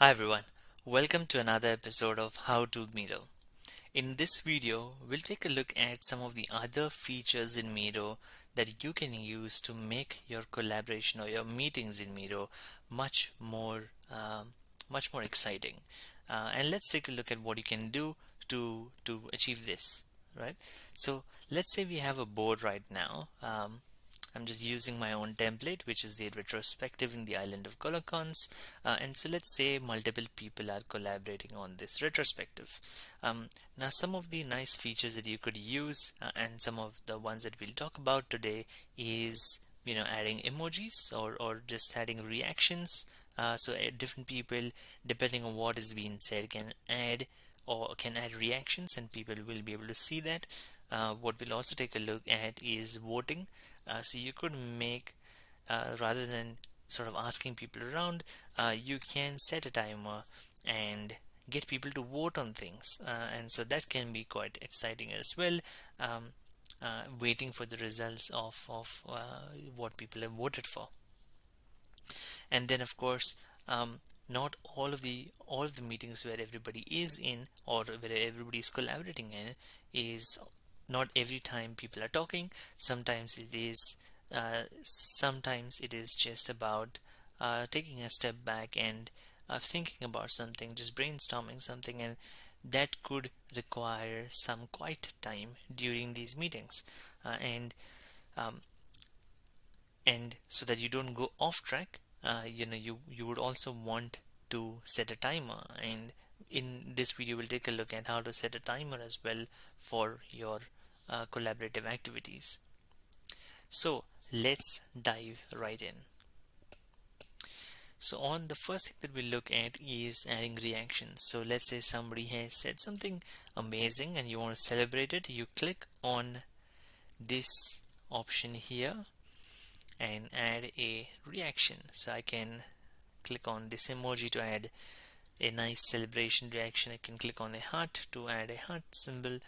Hi everyone, welcome to another episode of How to Miro. In this video, we'll take a look at some of the other features in Miro that you can use to make your collaboration or your meetings in Miro much more um, much more exciting. Uh, and let's take a look at what you can do to to achieve this, right? So let's say we have a board right now. Um, I'm just using my own template which is the retrospective in the island of Coloquans uh, and so let's say multiple people are collaborating on this retrospective. Um, now some of the nice features that you could use uh, and some of the ones that we'll talk about today is you know adding emojis or, or just adding reactions. Uh, so uh, different people depending on what is being said can add or can add reactions and people will be able to see that uh, what we'll also take a look at is voting. Uh, so you could make uh, rather than sort of asking people around uh, you can set a timer and get people to vote on things. Uh, and so that can be quite exciting as well. Um, uh, waiting for the results of, of what people have voted for. And then of course um, not all of the all of the meetings where everybody is in or where everybody is collaborating in is not every time people are talking. Sometimes it is uh, sometimes it is just about uh, taking a step back and uh, thinking about something just brainstorming something and that could require some quiet time during these meetings. Uh, and um, and so that you don't go off track uh, you know you you would also want to set a timer. And in this video we'll take a look at how to set a timer as well for your uh, collaborative activities. So let's dive right in. So on the first thing that we look at is adding reactions. So let's say somebody has said something amazing and you want to celebrate it. You click on this option here and add a reaction. So I can click on this emoji to add a nice celebration reaction. I can click on a heart to add a heart symbol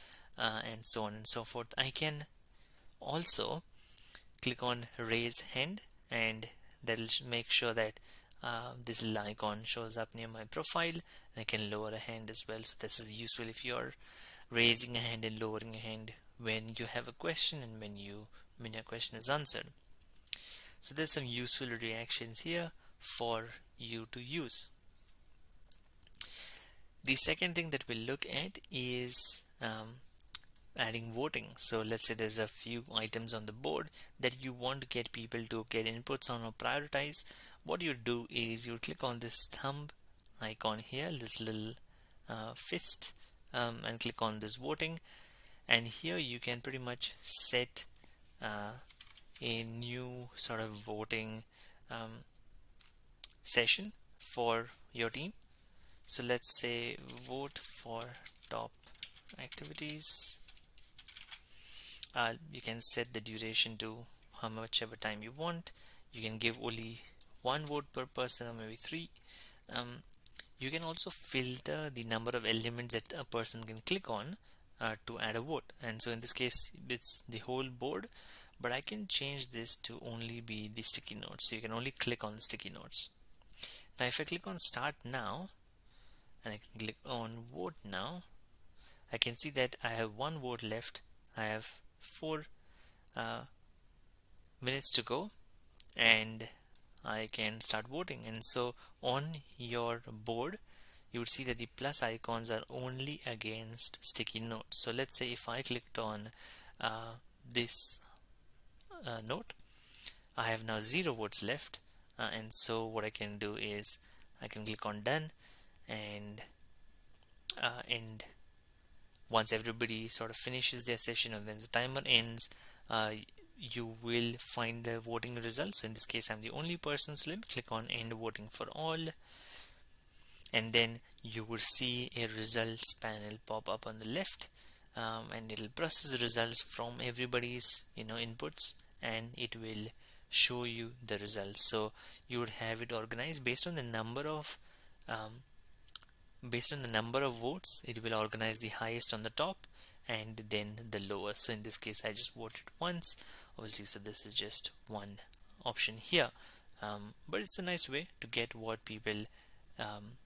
uh, and so on and so forth. I can also click on raise hand and that'll make sure that uh, this little icon shows up near my profile. I can lower a hand as well. So this is useful if you're raising a hand and lowering a hand when you have a question and when you when your question is answered. So there's some useful reactions here for you to use. The second thing that we'll look at is um, adding voting. So let's say there's a few items on the board that you want to get people to get inputs on or prioritize. What you do is you click on this thumb icon here this little uh, fist um, and click on this voting. And here you can pretty much set uh, a new sort of voting um, session for your team. So let's say vote for top activities uh, you can set the duration to how much ever time you want. You can give only one vote per person or maybe three. Um, you can also filter the number of elements that a person can click on uh, to add a vote. And so in this case it's the whole board but I can change this to only be the sticky notes. So you can only click on the sticky notes. Now if I click on start now and I can click on vote now I can see that I have one vote left. I have four uh, minutes to go and I can start voting. And so on your board you would see that the plus icons are only against sticky notes. So let's say if I clicked on uh, this uh, note I have now zero votes left. Uh, and so what I can do is I can click on done and uh, and once everybody sort of finishes their session and when the timer ends uh, you will find the voting results. So in this case I'm the only person so let me click on end voting for all. And then you will see a results panel pop up on the left um, and it'll process the results from everybody's you know inputs and it will show you the results. So you would have it organized based on the number of um, based on the number of votes it will organize the highest on the top and then the lowest. So in this case I just voted once. Obviously so this is just one option here. Um, but it's a nice way to get what people um,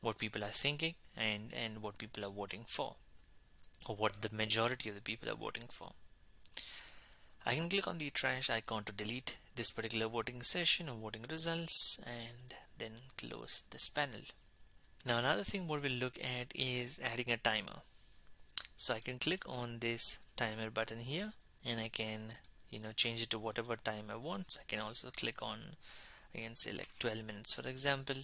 what people are thinking and and what people are voting for or what the majority of the people are voting for. I can click on the trash icon to delete this particular voting session or voting results and then close this panel now another thing what we'll look at is adding a timer. So I can click on this timer button here and I can you know change it to whatever time I want. So I can also click on I can say like 12 minutes for example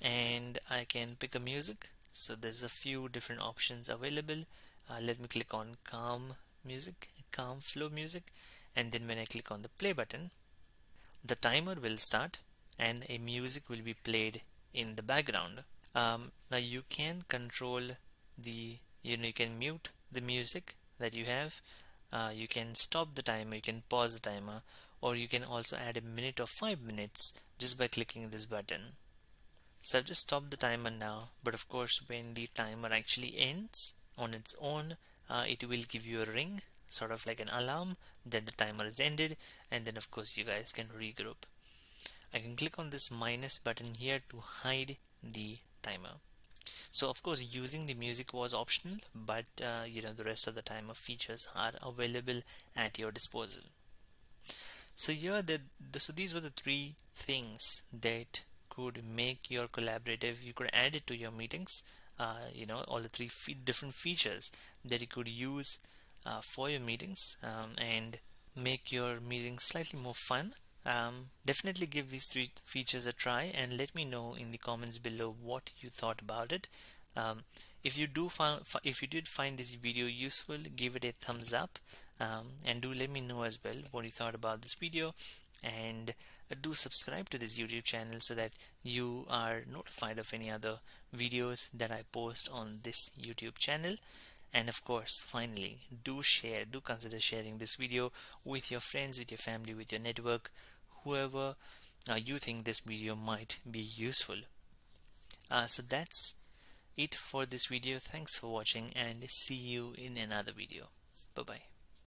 and I can pick a music. So there's a few different options available. Uh, let me click on calm music calm flow music and then when I click on the play button the timer will start and a music will be played in the background um, now you can control the you know you can mute the music that you have. Uh, you can stop the timer you can pause the timer or you can also add a minute or five minutes just by clicking this button. So I've just stopped the timer now but of course when the timer actually ends on its own uh, it will give you a ring sort of like an alarm then the timer is ended and then of course you guys can regroup. I can click on this minus button here to hide the timer. So of course using the music was optional but uh, you know the rest of the timer features are available at your disposal. So here the, the so these were the three things that could make your collaborative you could add it to your meetings uh, you know all the three fe different features that you could use uh, for your meetings um, and make your meetings slightly more fun um, definitely give these three features a try and let me know in the comments below what you thought about it. Um, if you do find if you did find this video useful give it a thumbs up. Um, and do let me know as well what you thought about this video. And uh, do subscribe to this YouTube channel so that you are notified of any other videos that I post on this YouTube channel and of course finally do share do consider sharing this video with your friends with your family with your network whoever uh, you think this video might be useful. Uh, so that's it for this video. Thanks for watching and see you in another video. Bye bye